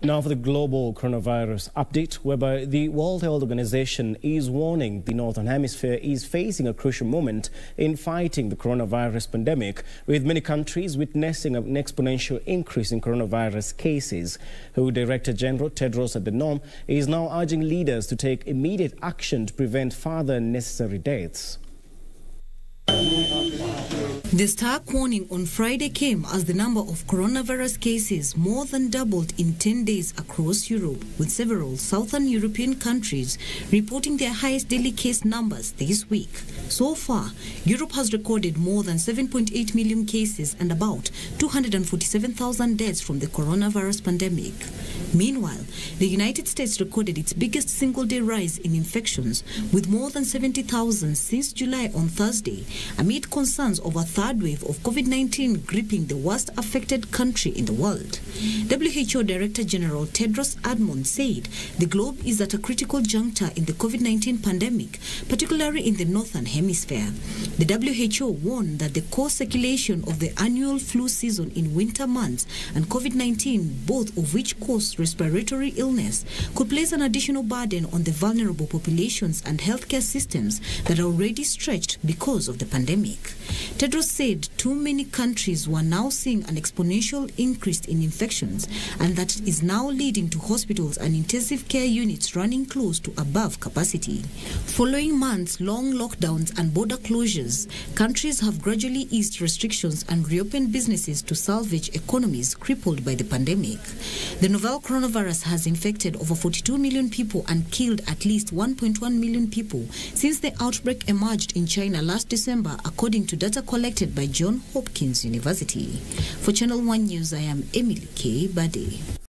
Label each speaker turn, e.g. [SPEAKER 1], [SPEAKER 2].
[SPEAKER 1] Now for the global coronavirus update, whereby the World Health Organization is warning the Northern Hemisphere is facing a crucial moment in fighting the coronavirus pandemic, with many countries witnessing an exponential increase in coronavirus cases. WHO Director General Tedros Adhanom is now urging leaders to take immediate action to prevent further unnecessary deaths.
[SPEAKER 2] The stark warning on Friday came as the number of coronavirus cases more than doubled in 10 days across Europe, with several southern European countries reporting their highest daily case numbers this week. So far, Europe has recorded more than 7.8 million cases and about 247,000 deaths from the coronavirus pandemic. Meanwhile, the United States recorded its biggest single day rise in infections, with more than 70,000 since July on Thursday, amid concerns over a third wave of COVID 19 gripping the worst affected country in the world. WHO Director General Tedros Adhanom said the globe is at a critical juncture in the COVID 19 pandemic, particularly in the northern hemisphere. The WHO warned that the co circulation of the annual flu season in winter months and COVID 19, both of which cause respiratory illness, could place an additional burden on the vulnerable populations and healthcare systems that are already stretched because of the pandemic. Tedros said too many countries were now seeing an exponential increase in infections and that is now leading to hospitals and intensive care units running close to above capacity. Following months long lockdowns and border closures, countries have gradually eased restrictions and reopened businesses to salvage economies crippled by the pandemic. The novel coronavirus has infected over 42 million people and killed at least 1.1 million people since the outbreak emerged in China last December, according to data collected by John Hopkins University. For Channel One News, I am Emily K. Bade.